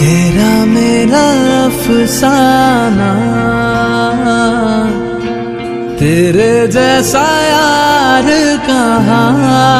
तेरा मेरा अफसाना तेरे जैसा यार कहाँ?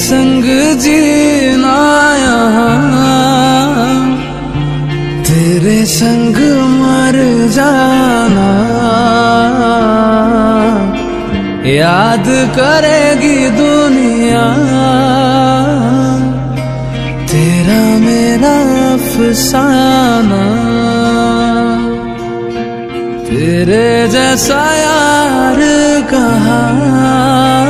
संग जीना यहाँ तेरे संग मर जाना। याद करेगी दुनिया। तेरा मेरा अफसाना। तेरे जैसा यार कहाँ।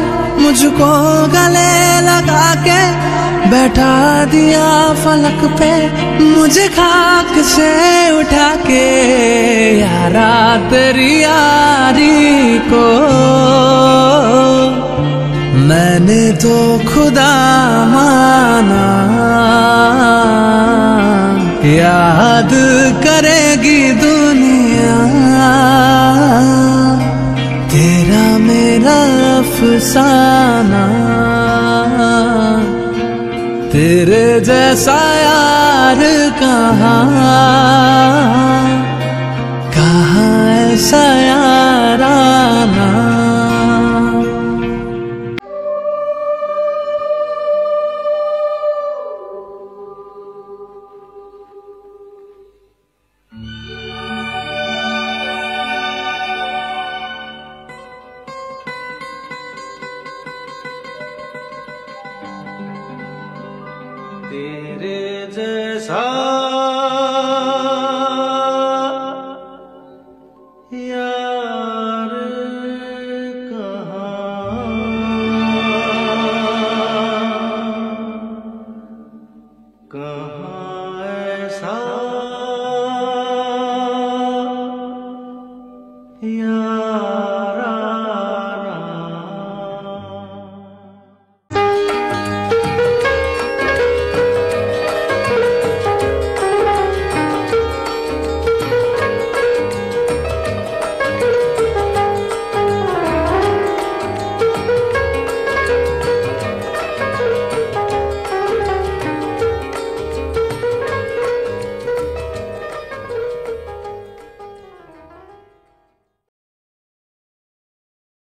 मुझको गले लगा के बैठा दिया फलक पे, मुझे खाक से उठा के, यारा तेरी यारी को। मैंने तो खुदा माना, याद करेगी दुनिया अफसाना। तेरे जैसा यार कहाँ? तेरे जैसा यार कहाँ कहाँ ऐसा